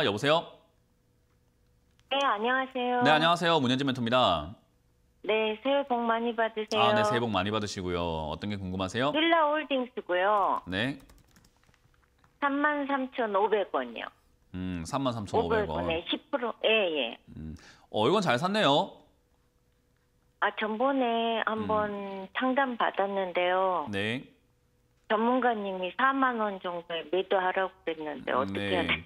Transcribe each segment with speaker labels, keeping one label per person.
Speaker 1: 아, 여보세요?
Speaker 2: 네, 안녕하세요.
Speaker 1: 네, 안녕하세요. 문현진 멘토입니다.
Speaker 2: 네, 새해 복 많이 받으세요.
Speaker 1: 아, 네, 새해 복 많이 받으시고요. 어떤 게 궁금하세요?
Speaker 2: 힐라 홀딩스고요.
Speaker 1: 네.
Speaker 2: 33,500원이요.
Speaker 1: 음, 33,500원.
Speaker 2: 500원에 10%. 예, 예.
Speaker 1: 어, 이건 잘 샀네요.
Speaker 2: 아, 전번에 한번
Speaker 1: 음.
Speaker 2: 상담 받았는데요.
Speaker 1: 네.
Speaker 2: 전문가님이 4만 원 정도에 매도하라고 그랬는데 어떻게 해야 돼?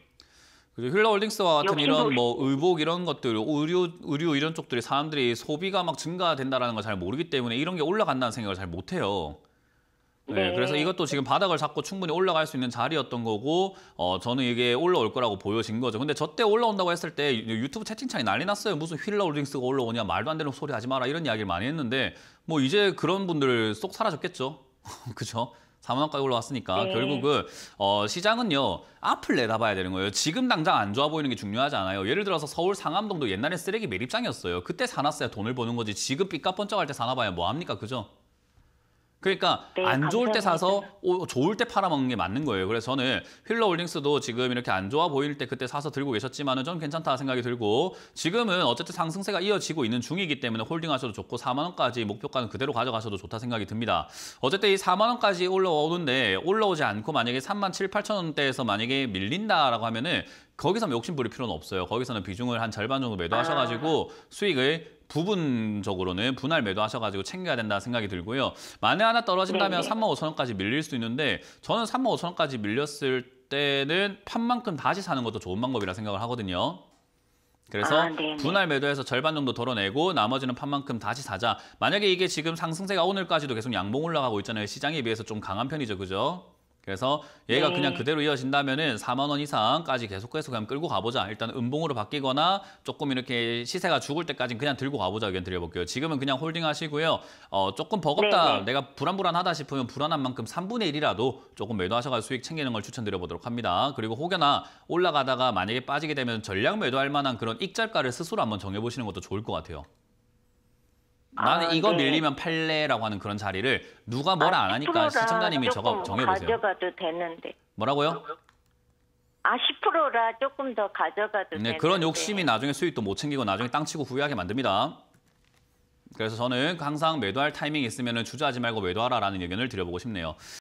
Speaker 1: 그리고 힐러홀딩스와 같은 이런
Speaker 2: 뭐-
Speaker 1: 뭐 의복 이런 것들, 의류 의류 이런 쪽들이 사람들이 소비가 막 증가된다라는 걸 잘 모르기 때문에 이런 게 올라간다는 생각을 잘 못 해요. 네,
Speaker 2: 네.
Speaker 1: 그래서 이것도 지금 바닥을 잡고 충분히 올라갈 수 있는 자리였던 거고, 어, 저는 이게 올라올 거라고 보여진 거죠. 근데 저때 올라온다고 했을 때 유- 유튜브 채팅창이 난리 났어요. 무슨 힐러홀딩스가 올라오냐, 말도 안 되는 소리 하지 마라 이런 이야기를 많이 했는데, 뭐 이제 그런 분들 쏙 사라졌겠죠. 그죠? 4만 원까지 올라왔으니까
Speaker 2: 네.
Speaker 1: 결국은 어, 시장은요 앞을 내다봐야 되는 거예요. 지금 당장 안 좋아 보이는 게 중요하지 않아요. 예를 들어서 서울 상암동도 옛날에 쓰레기 매립장이었어요. 그때 사놨어야 돈을 버는 거지. 지금 삐까뻔쩍할 때 사놔봐야 뭐 합니까, 그죠? 그러니까
Speaker 2: 네,
Speaker 1: 안 좋을 때
Speaker 2: 감사합니다.
Speaker 1: 사서 오- 좋을 때 팔아먹는 게 맞는 거예요. 그래서 저는 힐러홀딩스도 지금 이렇게 안 좋아 보일 때 그때 사서 들고 계셨지만 은 좀 괜찮다 생각이 들고 지금은 어쨌든 상승세가 이어지고 있는 중이기 때문에 홀딩하셔도 좋고 4만 원까지 목표가는 그대로 가져가셔도 좋다 생각이 듭니다. 어쨌든 이 4만 원까지 올라오는데 올라오지 않고 만약에 3만 7, 8천 원대에서 만약에 밀린다라고 하면은 거기서 욕심 부릴 필요는 없어요. 거기서는 비중을 한 절반 정도 매도하셔가지고 수익을 부분적으로는 분할 매도하셔가지고 챙겨야 된다 생각이 들고요. 만에 하나 떨어진다면
Speaker 2: 네네.
Speaker 1: 3만 5천 원까지 밀릴 수 있는데 저는 3만 5천 원까지 밀렸을 때는 판만큼 다시 사는 것도 좋은 방법이라 생각을 하거든요. 그래서
Speaker 2: 아, 네네.
Speaker 1: 분할 매도해서 절반 정도 덜어내고 나머지는 판만큼 다시 사자. 만약에 이게 지금 상승세가 오늘까지도 계속 양봉 올라가고 있잖아요. 시장에 비해서 좀 강한 편이죠. 그죠? 그래서 얘가
Speaker 2: 네.
Speaker 1: 그냥 그대로 이어진다면은 4만 원 이상까지 계속해서 그냥 끌고 가보자. 일단 음봉으로 바뀌거나 조금 이렇게 시세가 죽을 때까지 그냥 들고 가보자 의견 드려볼게요. 지금은 그냥 홀딩 하시고요. 어, 조금 버겁다.
Speaker 2: 네네.
Speaker 1: 내가 불안불안하다 싶으면 불안한 만큼 3분의 1이라도 조금 매도하셔가지고 수익 챙기는 걸 추천드려보도록 합니다. 그리고 혹여나 올라가다가 만약에 빠지게 되면 전량 매도할 만한 그런 익절가를 스스로 한번 정해보시는 것도 좋을 것 같아요. 나는
Speaker 2: 아,
Speaker 1: 이거
Speaker 2: 네.
Speaker 1: 밀리면 팔래라고 하는 그런 자리를 누가 뭐라 안 하니까
Speaker 2: 10%라
Speaker 1: 시청자님이
Speaker 2: 조금
Speaker 1: 저거 정해보세요.
Speaker 2: 가져가도 되는데.
Speaker 1: 뭐라고요?
Speaker 2: 아, 10%라 조금 더 가져가도
Speaker 1: 네,
Speaker 2: 되는데.
Speaker 1: 그런 욕심이 나중에 수익도 못 챙기고 나중에 땅 치고 후회하게 만듭니다. 그래서 저는 항상 매도할 타이밍이 있으면 주저하지 말고 매도하라라는 의견을 드려보고 싶네요.